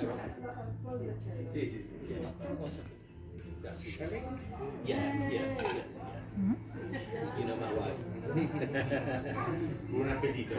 Sì, sì, sì. sì. Yeah, yeah, yeah, yeah. You know my wife. Buon appetito.